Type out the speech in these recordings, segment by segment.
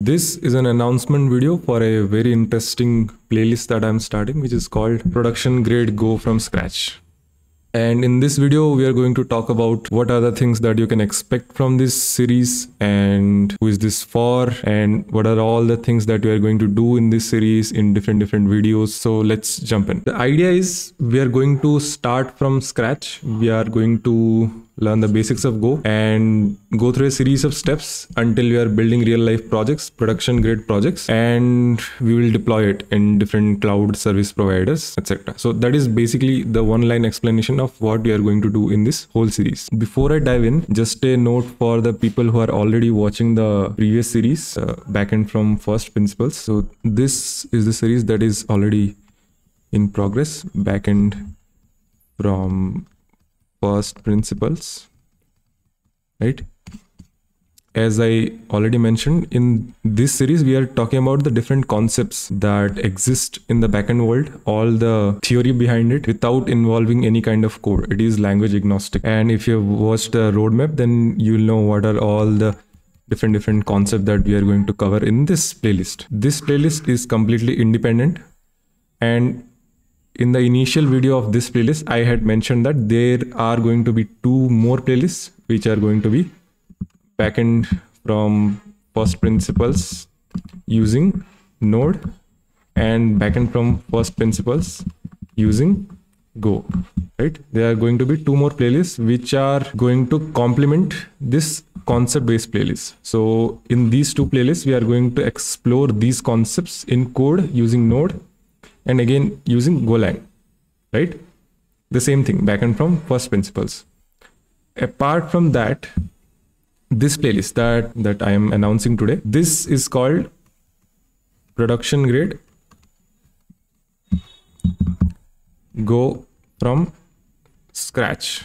This is an announcement video for a very interesting playlist that I'm starting, which is called Production Grade Go from Scratch. And in this video, we are going to talk about what are the things that you can expect from this series and who is this for and what are all the things that we are going to do in this series in different different videos. So let's jump in. The idea is we are going to start from scratch. We are going to learn the basics of Go and go through a series of steps until we are building real life projects, production grade projects, and we will deploy it in different cloud service providers, etc. So that is basically the one line explanation of what we are going to do in this whole series. Before I dive in, just a note for the people who are already watching the previous series, uh, backend from first principles. So this is the series that is already in progress, backend from first principles right? As i already mentioned in this series we are talking about the different concepts that exist in the backend world all the theory behind it without involving any kind of code. It is language agnostic. And if you've watched the roadmap then you'll know what are all the different different concepts that we are going to cover in this playlist. This playlist is completely independent and in the initial video of this playlist, I had mentioned that there are going to be two more playlists, which are going to be backend from first principles using Node and backend from first principles using Go. Right? There are going to be two more playlists which are going to complement this concept based playlist. So in these two playlists, we are going to explore these concepts in code using Node and again using Golang, right? The same thing, backend from first principles. Apart from that, this playlist that, that I am announcing today, this is called production grade go from scratch.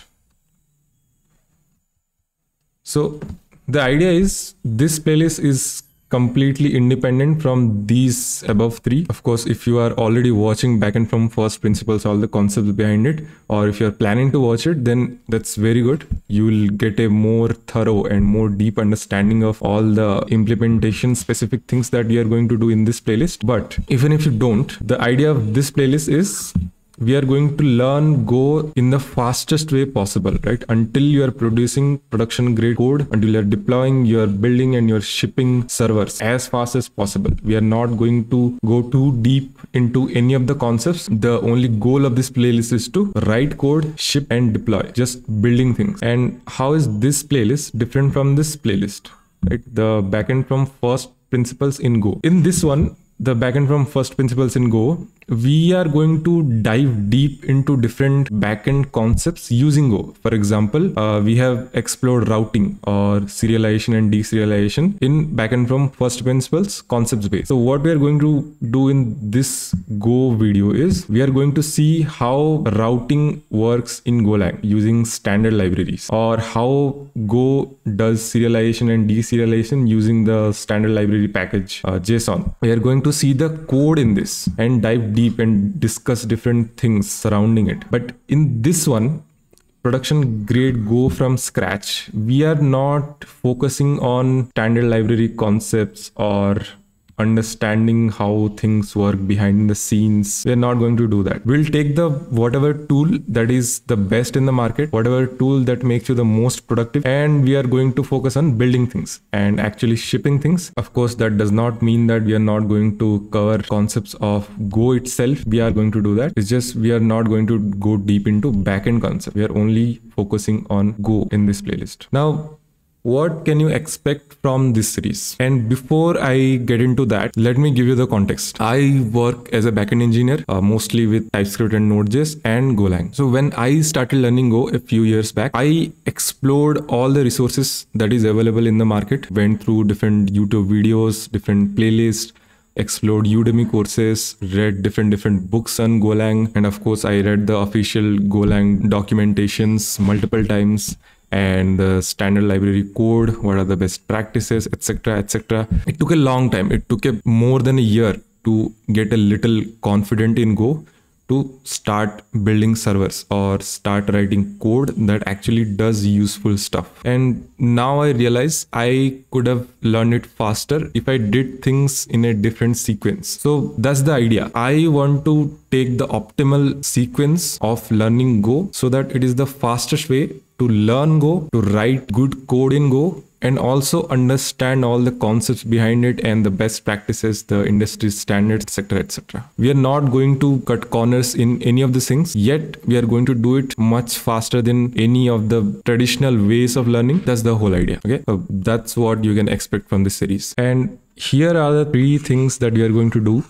So the idea is this playlist is completely independent from these above three. Of course, if you are already watching backend from first principles, all the concepts behind it, or if you're planning to watch it, then that's very good. You will get a more thorough and more deep understanding of all the implementation specific things that you are going to do in this playlist. But even if you don't, the idea of this playlist is we are going to learn Go in the fastest way possible, right? Until you are producing production grade code, until you are deploying, your building and you're shipping servers as fast as possible. We are not going to go too deep into any of the concepts. The only goal of this playlist is to write code, ship and deploy, just building things. And how is this playlist different from this playlist? Right? The backend from first principles in Go. In this one, the backend from first principles in Go, we are going to dive deep into different backend concepts using Go. For example, uh, we have explored routing or serialization and deserialization in backend from first principles concepts based. So what we are going to do in this Go video is we are going to see how routing works in Golang using standard libraries or how Go does serialization and deserialization using the standard library package uh, JSON. We are going to see the code in this and dive deep and discuss different things surrounding it. But in this one, production grade go from scratch, we are not focusing on standard library concepts or understanding how things work behind the scenes. We're not going to do that. We'll take the whatever tool that is the best in the market, whatever tool that makes you the most productive, and we are going to focus on building things and actually shipping things. Of course, that does not mean that we are not going to cover concepts of Go itself. We are going to do that. It's just we are not going to go deep into backend concept. We are only focusing on Go in this playlist. Now, what can you expect from this series? And before I get into that, let me give you the context. I work as a backend engineer, uh, mostly with TypeScript and Node.js and Golang. So when I started learning Go a few years back, I explored all the resources that is available in the market, went through different YouTube videos, different playlists, explored Udemy courses, read different different books on Golang, and of course I read the official Golang documentations multiple times and the standard library code, what are the best practices, etc. etc. It took a long time. It took a more than a year to get a little confident in Go to start building servers or start writing code that actually does useful stuff. And now I realize I could have learned it faster if I did things in a different sequence. So that's the idea. I want to take the optimal sequence of learning Go so that it is the fastest way to learn Go, to write good code in Go, and also understand all the concepts behind it and the best practices, the industry standards, etc. etc. We are not going to cut corners in any of these things, yet we are going to do it much faster than any of the traditional ways of learning. That's the whole idea. Okay. So that's what you can expect from this series. And here are the three things that we are going to do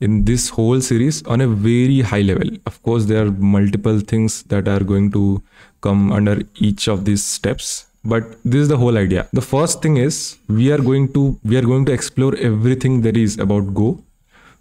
in this whole series on a very high level. Of course, there are multiple things that are going to come under each of these steps. But this is the whole idea. The first thing is we are going to we are going to explore everything there is about go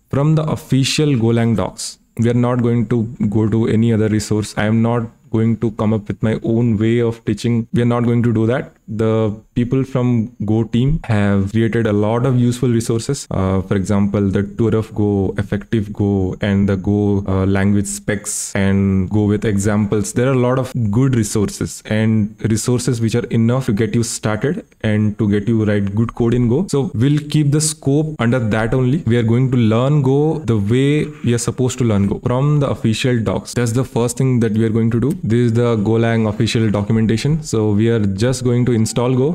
from the official golang docs. We are not going to go to any other resource. I am not going to come up with my own way of teaching. We are not going to do that the people from Go team have created a lot of useful resources. Uh, for example, the tour of Go, effective Go, and the Go uh, language specs and Go with examples. There are a lot of good resources and resources which are enough to get you started and to get you write good code in Go. So we'll keep the scope under that only. We are going to learn Go the way we are supposed to learn Go from the official docs. That's the first thing that we are going to do. This is the Golang official documentation. So we are just going to install Go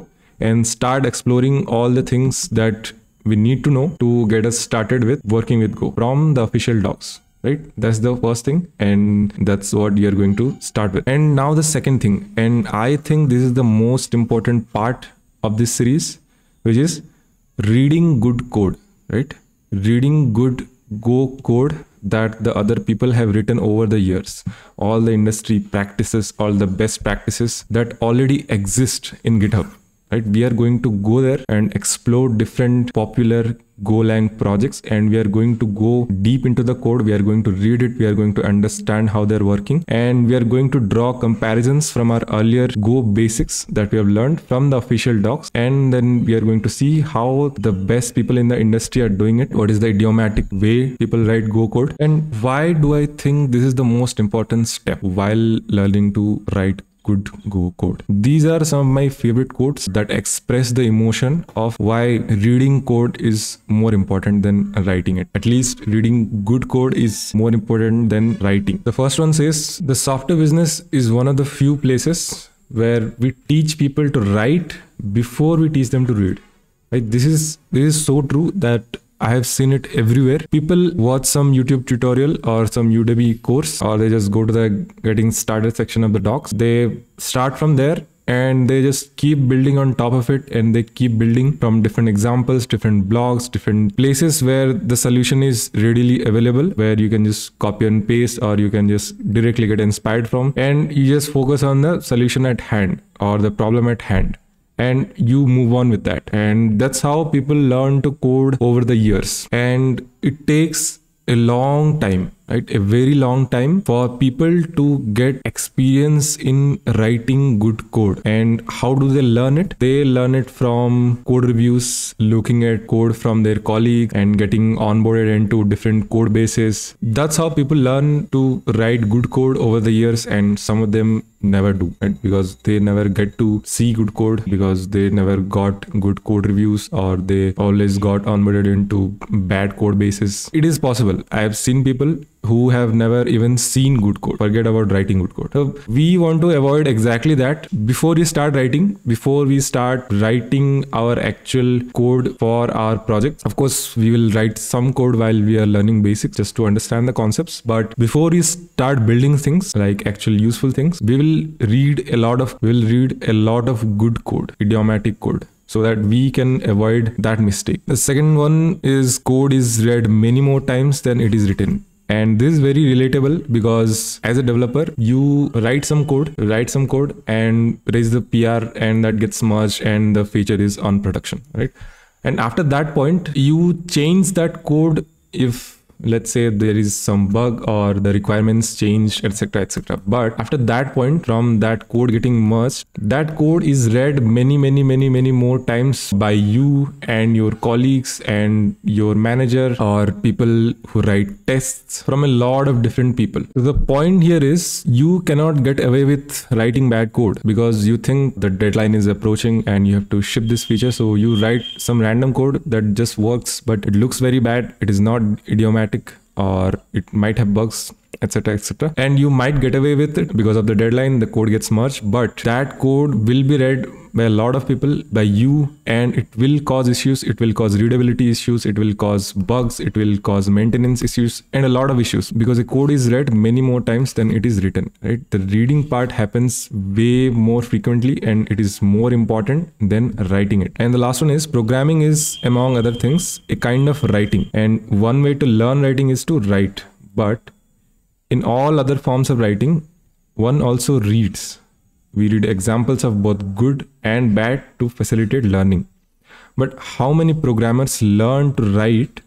and start exploring all the things that we need to know to get us started with working with Go from the official docs. Right? That's the first thing, and that's what you're going to start with. And now the second thing, and I think this is the most important part of this series, which is reading good code, right? Reading good Go code that the other people have written over the years. All the industry practices all the best practices that already exist in github right? We are going to go there and explore different popular golang projects and we are going to go deep into the code. We are going to read it. We are going to understand how they're working. And we are going to draw comparisons from our earlier go basics that we have learned from the official docs. And then we are going to see how the best people in the industry are doing it. What is the idiomatic way people write go code? And why do i think this is the most important step while learning to write good Go code. These are some of my favorite quotes that express the emotion of why reading code is more important than writing it. At least reading good code is more important than writing. The first one says the software business is one of the few places where we teach people to write before we teach them to read. Right? This is this is so true that I have seen it everywhere. People watch some YouTube tutorial or some Udemy course, or they just go to the getting started section of the docs. They start from there and they just keep building on top of it and they keep building from different examples different blogs different places where the solution is readily available where you can just copy and paste or you can just directly get inspired from and you just focus on the solution at hand or the problem at hand and you move on with that. And that's how people learn to code over the years. And it takes a long time right a very long time for people to get experience in writing good code. And how do they learn it? They learn it from code reviews looking at code from their colleagues and getting onboarded into different code bases. That's how people learn to write good code over the years and some of them never do right? because they never get to see good code because they never got good code reviews or they always got onboarded into bad code bases. It is possible. I have seen people who have never even seen good code forget about writing good code. So we want to avoid exactly that. Before we start writing before we start writing our actual code for our project of course we will write some code while we are learning basics just to understand the concepts. But before we start building things like actual useful things we will read a lot of we will read a lot of good code idiomatic code so that we can avoid that mistake. The second one is code is read many more times than it is written and this is very relatable because as a developer you write some code write some code and raise the pr and that gets merged and the feature is on production right? And after that point you change that code if let's say there is some bug or the requirements changed etc etc but after that point from that code getting merged that code is read many many many many more times by you and your colleagues and your manager or people who write tests from a lot of different people. The point here is you cannot get away with writing bad code because you think the deadline is approaching and you have to ship this feature. So you write some random code that just works but it looks very bad. It is not idiomatic or it might have bugs etc etc and you might get away with it because of the deadline the code gets merged but that code will be read by a lot of people by you and it will cause issues it will cause readability issues it will cause bugs it will cause maintenance issues and a lot of issues. Because the code is read many more times than it is written right? The reading part happens way more frequently and it is more important than writing it. And the last one is programming is among other things a kind of writing. And one way to learn writing is to write. But in all other forms of writing one also reads we read examples of both good and bad to facilitate learning. But how many programmers learn to write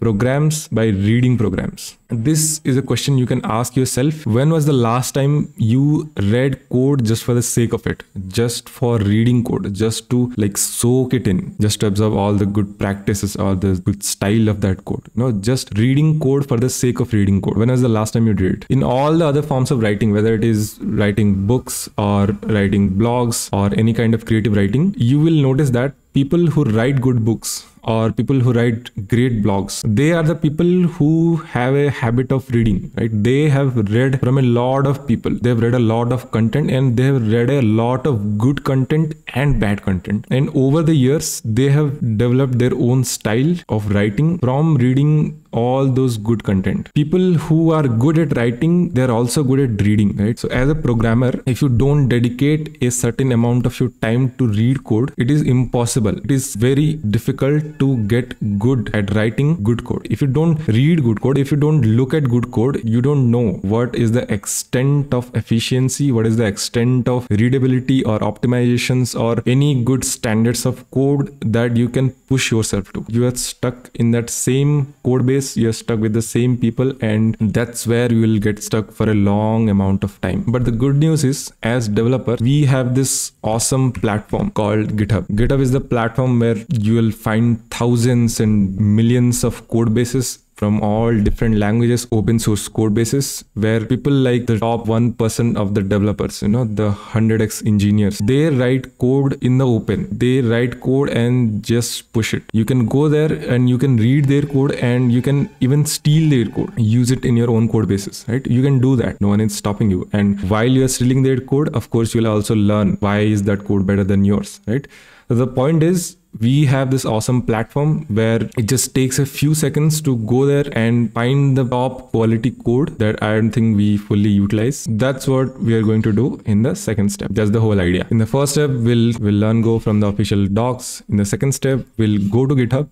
programs by reading programs? This is a question you can ask yourself. When was the last time you read code just for the sake of it? Just for reading code, just to like soak it in, just to absorb all the good practices or the good style of that code. No, just reading code for the sake of reading code. When was the last time you did it? In all the other forms of writing, whether it is writing books or writing blogs or any kind of creative writing, you will notice that people who write good books or people who write great blogs they are the people who have a habit of reading right? They have read from a lot of people. They've read a lot of content and they have read a lot of good content and bad content. And over the years they have developed their own style of writing from reading all those good content. People who are good at writing they're also good at reading right? So as a programmer if you don't dedicate a certain amount of your time to read code it is impossible. It is very difficult to get good at writing good code. If you don't read good code if you don't look at good code you don't know what is the extent of efficiency what is the extent of readability or optimizations or any good standards of code that you can push yourself to. You are stuck in that same code base you're stuck with the same people and that's where you will get stuck for a long amount of time. But the good news is as developer we have this awesome platform called github. Github is the platform where you will find thousands and millions of code bases from all different languages open source code bases where people like the top 1% of the developers you know the 100x engineers they write code in the open. They write code and just push it. You can go there and you can read their code and you can even steal their code. Use it in your own code bases right? You can do that. No one is stopping you. And while you're stealing their code of course you'll also learn why is that code better than yours right? So the point is we have this awesome platform where it just takes a few seconds to go there and find the top quality code that I don't think we fully utilize. That's what we are going to do in the second step. That's the whole idea. In the first step, we'll we'll learn Go from the official docs. In the second step, we'll go to GitHub.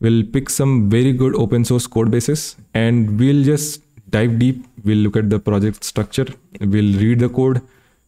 We'll pick some very good open source code bases and we'll just dive deep. We'll look at the project structure. We'll read the code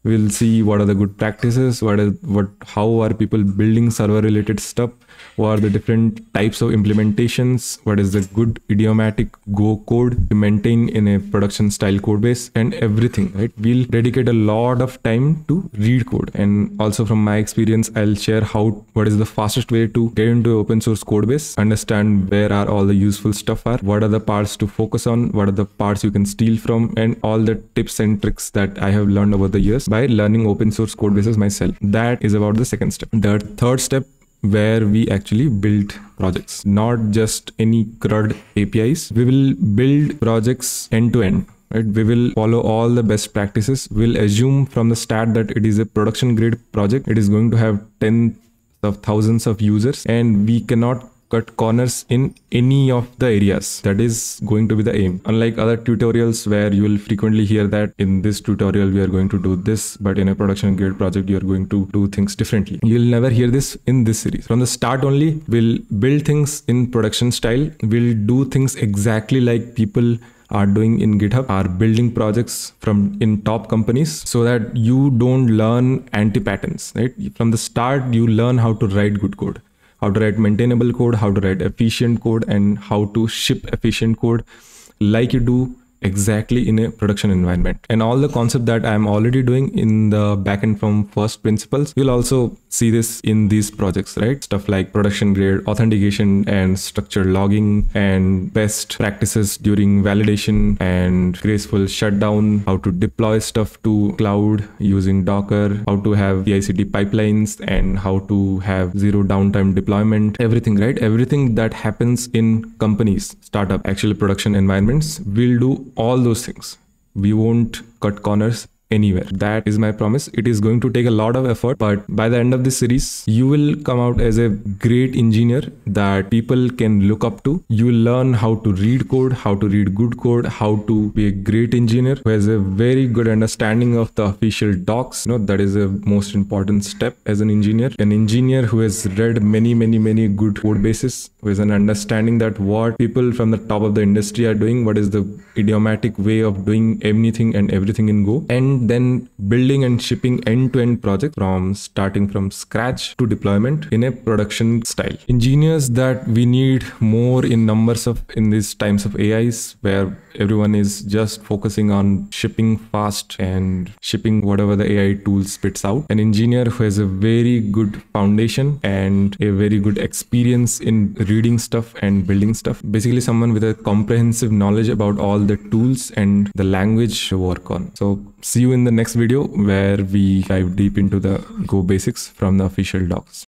we'll see what are the good practices what is what how are people building server related stuff what are the different types of implementations what is the good idiomatic go code to maintain in a production style code base and everything right? We'll dedicate a lot of time to read code. And also from my experience i'll share how what is the fastest way to get into open source code base understand where are all the useful stuff are what are the parts to focus on what are the parts you can steal from and all the tips and tricks that i have learned over the years by learning open source code bases myself that is about the second step the third step where we actually build projects, not just any CRUD APIs. We will build projects end to end. Right? We will follow all the best practices. We'll assume from the start that it is a production grade project. It is going to have tens of thousands of users and we cannot cut corners in any of the areas. That is going to be the aim. Unlike other tutorials where you will frequently hear that in this tutorial we are going to do this, but in a production grade project you are going to do things differently. You'll never hear this in this series. From the start only, we'll build things in production style. We'll do things exactly like people are doing in GitHub are building projects from in top companies so that you don't learn anti patterns, right? From the start, you learn how to write good code how to write maintainable code, how to write efficient code, and how to ship efficient code like you do exactly in a production environment. And all the concept that I'm already doing in the backend from first principles, you'll also see this in these projects, right? Stuff like production grade authentication and structured logging and best practices during validation and graceful shutdown, how to deploy stuff to cloud using Docker, how to have CI/CD pipelines and how to have zero downtime deployment, everything, right? Everything that happens in companies, startup, actual production environments we'll do all those things. We won't cut corners anywhere. That is my promise. It is going to take a lot of effort, but by the end of this series, you will come out as a great engineer that people can look up to. You will learn how to read code, how to read good code, how to be a great engineer who has a very good understanding of the official docs. You know, that is a most important step as an engineer. An engineer who has read many, many, many good code bases, who has an understanding that what people from the top of the industry are doing, what is the idiomatic way of doing anything and everything in Go. And then building and shipping end-to-end project from starting from scratch to deployment in a production style. Engineers that we need more in numbers of in these times of AIs where everyone is just focusing on shipping fast and shipping whatever the AI tool spits out. An engineer who has a very good foundation and a very good experience in reading stuff and building stuff. Basically someone with a comprehensive knowledge about all the tools and the language to work on. So see you in the next video where we dive deep into the Go basics from the official docs.